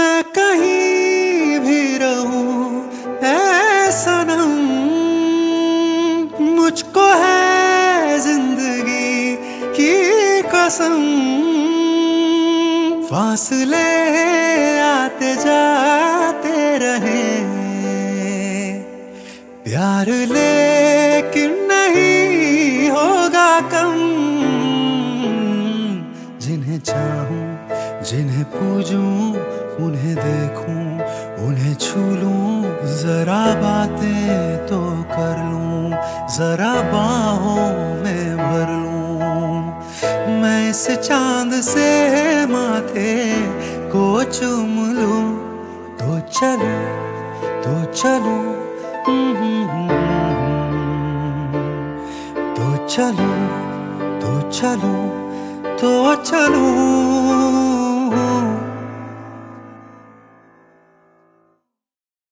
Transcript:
मैं कहीं भी रहूँ सनम मुझको है ज़िंदगी की कसम। फासले आते जाते रहे। प्यार लेकिन नहीं होगा कम। जिन्हें चाहूँ, जिन्हें पूजूं उन्हें देखूँ, उन्हें छू लूँ, जरा बातें तो कर लूँ, जरा बाहों में भर लूँ। मैं इस चाँद से माथे को चूम लूँ। तो चलो तो चलो तो चलो तो चलो तो चलो।